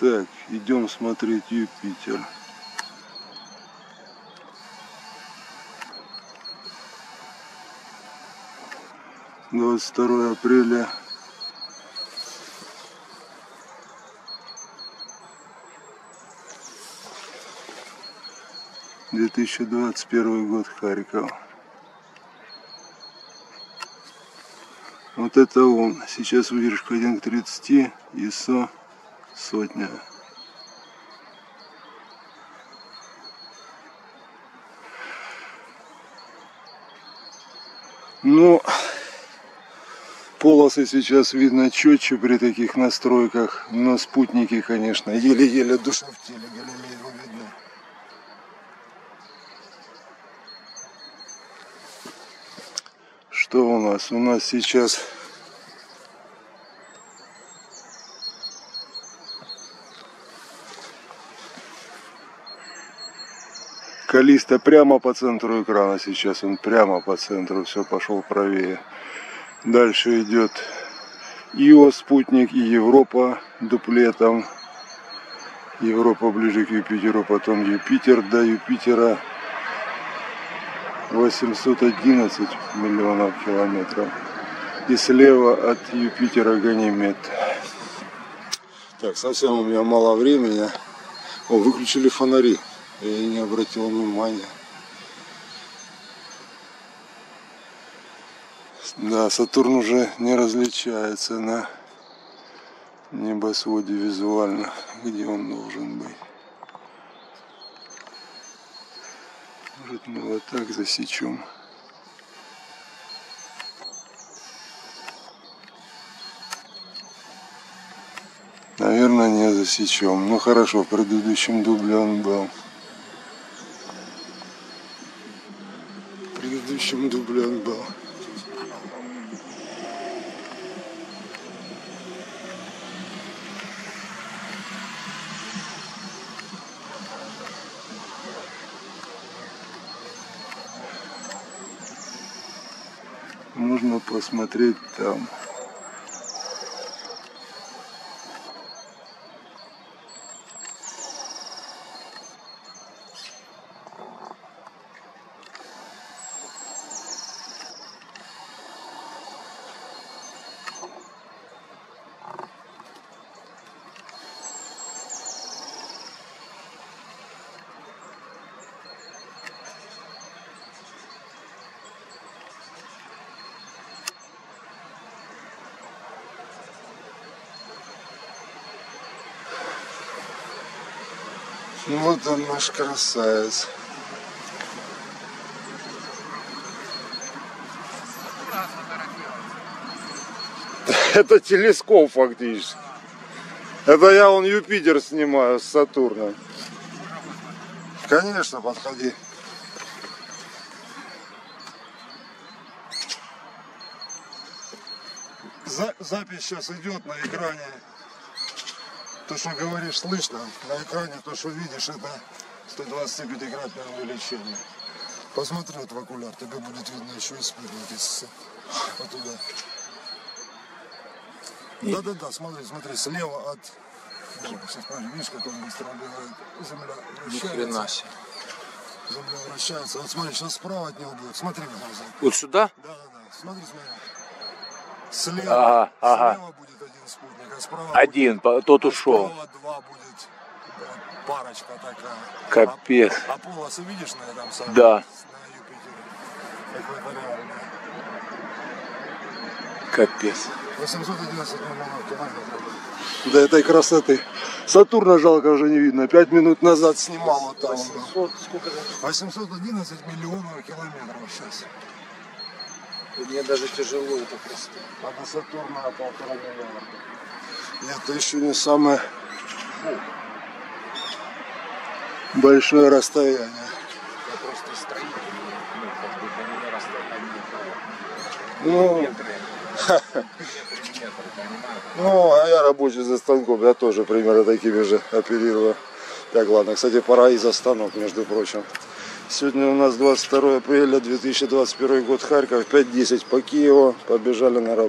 Так, идем смотреть Юпитер. Двадцать второе апреля. Две тысячи двадцать первый год Харьков. Вот это он. Сейчас выдержка 1 к 30, ISO сотня. Ну, полосы сейчас видно четче при таких настройках, но спутники, конечно, еле-еле душа в теле Галилееву видно. Что у нас? У нас сейчас Калиста прямо по центру экрана сейчас, он прямо по центру, все пошел правее. Дальше идет Ио спутник и Европа дуплетом. Европа ближе к Юпитеру, потом Юпитер до Юпитера 811 миллионов километров. И слева от Юпитера Ганимед. Так, совсем у меня мало времени. О, выключили фонари. Я не обратил внимания. Да, Сатурн уже не различается на небосводе визуально, где он должен быть. Может мы вот так засечем. Наверное, не засечем. Ну хорошо, в предыдущем дубле он был. В предыдущем дубле он был. Можно посмотреть там. Ну вот он наш красавец. Это телескоп фактически. Это я он Юпитер снимаю с Сатурна. Конечно, подходи. За- запись сейчас идет на экране. То, что говоришь, слышно. На экране то, что видишь, это 125-кратное увеличение. Посмотри вот в окуляр, тебе будет видно еще и спутник оттуда. Да-да-да, смотри, смотри, слева от... Сейчас, видишь, как он быстро убегает. Земля вращается. Земля вращается. Вот смотри, сейчас справа от него будет. Смотри. Вот сюда? Да, да, да. Смотри, смотри. Слева, Ага, ага. слева будет один спутник, а справа Один, по- тот будет, ушел. справа два будет да, парочка такая. Капец. А, а полосы видишь на этом самом? Да. На Юпитере. Экваториальная. Капец. 811 миллионов километров. До этой красоты. Сатурна жалко уже не видно. Пять минут назад снимал вот там. он был. Сколько 811 миллионов километров сейчас. Мне даже тяжело это просто. А до Сатурна полтора миллиона. И это еще не самое большое расстояние. Я просто строитель. Ну, как бы для меня расстояние. Ну, Метры. Ну, а я рабочий за станком, я тоже примерно такими же оперирую. Так, ладно, кстати, пора и за станок, между прочим. Сегодня у нас 22 апреля 2021 год, Харьков, 5.10 по Киеву, побежали на работу.